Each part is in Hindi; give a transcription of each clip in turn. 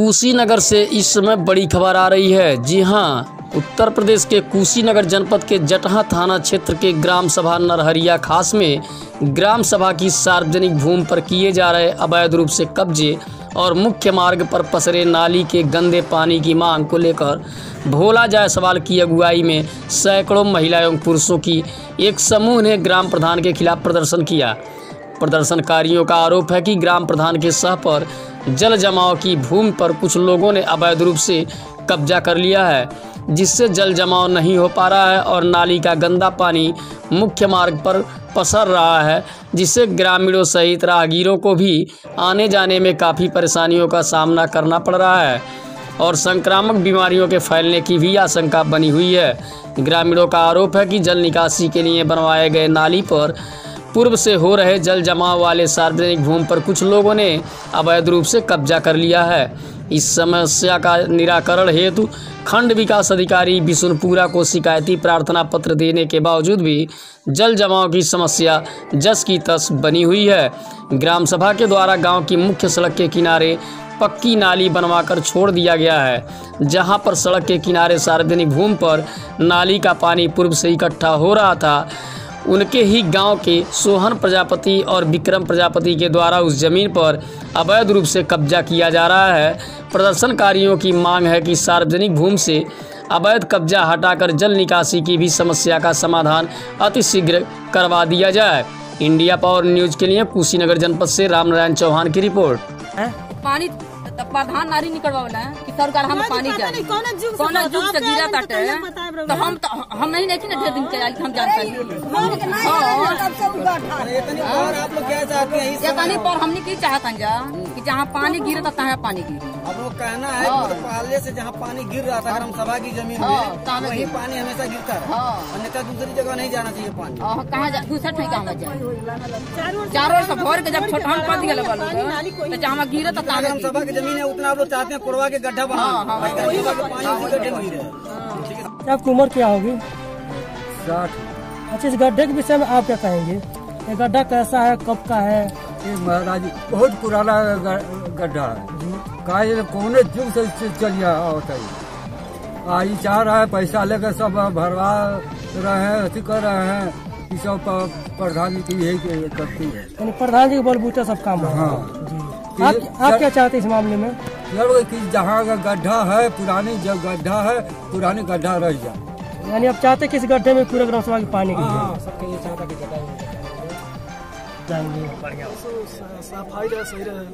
कुशीनगर से इस समय बड़ी खबर आ रही है। जी हाँ उत्तर प्रदेश के कुशीनगर जनपद के जटहा थाना क्षेत्र के ग्राम सभा नरहरिया खास में ग्राम सभा की सार्वजनिक भूमि पर किए जा रहे अवैध रूप से कब्जे और मुख्य मार्ग पर पसरे नाली के गंदे पानी की मांग को लेकर भोला जायसवाल की अगुवाई में सैकड़ों महिला एवं पुरुषों की एक समूह ने ग्राम प्रधान के खिलाफ प्रदर्शन किया। प्रदर्शनकारियों का आरोप है कि ग्राम प्रधान के सह पर जल जमाव की भूमि पर कुछ लोगों ने अवैध रूप से कब्जा कर लिया है, जिससे जल जमाव नहीं हो पा रहा है और नाली का गंदा पानी मुख्य मार्ग पर पसर रहा है, जिससे ग्रामीणों सहित राहगीरों को भी आने जाने में काफ़ी परेशानियों का सामना करना पड़ रहा है और संक्रामक बीमारियों के फैलने की भी आशंका बनी हुई है। ग्रामीणों का आरोप है कि जल निकासी के लिए बनवाए गए नाली पर पूर्व से हो रहे जल जमाव वाले सार्वजनिक भूमि पर कुछ लोगों ने अवैध रूप से कब्जा कर लिया है। इस समस्या का निराकरण हेतु खंड विकास अधिकारी बिशुनपुरा को शिकायती प्रार्थना पत्र देने के बावजूद भी जल जमाव की समस्या जस की तस बनी हुई है। ग्राम सभा के द्वारा गाँव की मुख्य सड़क के किनारे पक्की नाली बनवाकर छोड़ दिया गया है, जहाँ पर सड़क के किनारे सार्वजनिक भूमि पर नाली का पानी पूर्व से इकट्ठा हो रहा था। उनके ही गाँव के सोहन प्रजापति और विक्रम प्रजापति के द्वारा उस ज़मीन पर अवैध रूप से कब्जा किया जा रहा है। प्रदर्शनकारियों की मांग है कि सार्वजनिक भूमि से अवैध कब्जा हटाकर जल निकासी की भी समस्या का समाधान अतिशीघ्र करवा दिया जाए। इंडिया पावर न्यूज़ के लिए कुशीनगर जनपद से रामनारायण चौहान की रिपोर्ट। पानी प्रधान नारी निकलवावला है कि सरकार हम पानी चाहिए कौन जुग से गिरा तो हम तो हम नहीं नहीं ना ढेर दिन के हम जानते हैं। और आप लोग क्या चाहते हैं इस ये पानी पर हमने की चाहत हैं जा कि जहाँ पानी गिरे तो तहाँ पानी गिरे। अब वो कहना है मतलब पहले से जहाँ पानी गिर रहा था ग्राम सभा की ज़मीन हाँ, में वही पानी हमेशा गिरता है। हाँ। अन्यथा दूसरी जगह नहीं जाना चाहिए पानी। कहाँ दूसरा ठेका कहाँ जाए चारों से भर के जब छोटा हम कर तो जहाँ गिरे तो तहाँ ग्राम सभा की ज़मीन है उतना आप लोग चाहते हैं कोरवा के गड्ढा बना हाँ, हाँ, पानी आपकी उम्र क्या होगी? साठ। अच्छा इस गड्ढे के विषय में आप क्या कहेंगे? ये गड्ढा कैसा है? कब का है? ये महाराज बहुत पुराना गड्ढा है। का ये कौने युग से चलिया होता है। आ ये चाह रहा है पैसा लेकर सब भरवा रहे हैं अथी कर रहे हैं। ये सब प्रधान जी की यही करती है। प्रधान जी के बलबूते सब काम हाँ जी। आप आप क्या चाहते हैं इस मामले में? कि जहाँ का गड्ढा है पुरानी जब गड्ढा है पुरानी गड्ढा रह जाए यानी आप चाहते हैं कि इस गड्ढे में पूरे ग्राम सभा की पानी की हाँ सफ़ाई रहे सही रहे।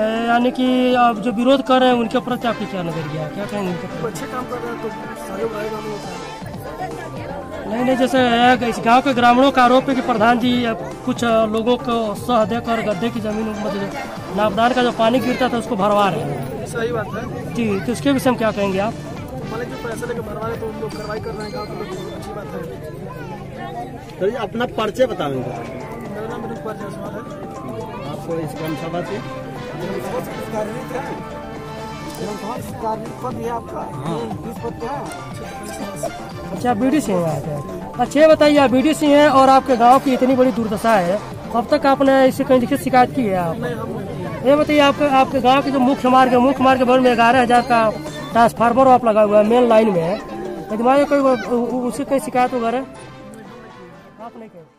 ए, यानी कि आप जो विरोध कर रहे हैं उनके प्रति आपकी क्या नज़रिया है क्या? कहेंगे अच्छे काम कर रहे हैं तो सहयोग का। नहीं नहीं जैसे इस गाँव के ग्रामीणों का आरोप है कि प्रधान जी कुछ लोगों को सह देकर गड्ढे की ज़मीन मतलब नापदान का जो पानी गिरता था उसको भरवा रहे हैं। सही बात है। जी तो उसके विषय में क्या कहेंगे आप? मान लीजिए पैसे लेकर भरवा रहे तो उन लोग कार्रवाई कर रहे हैं गाँव अच्छी बात है। तो अपना पर्चे बताएँगे मेरा नाम है। आपको इस ग्राम सभा से अच्छा बीडी सिंह हैं आप अच्छा ये बताइए, आप बीडी सिंह हैं और आपके गाँव की इतनी बड़ी दुर्दशा है, अब तक आपने इससे कहीं लिखित शिकायत की है आप? ये बताइए, आपके आपके गाँव के जो मुख्य मार्ग है, मुख्य मार्ग के बगल में ग्यारह हज़ार का ट्रांसफार्मर आप लगा हुआ है मेन लाइन में है। कहीं शिकायत वगैरह? आप नहीं कहें।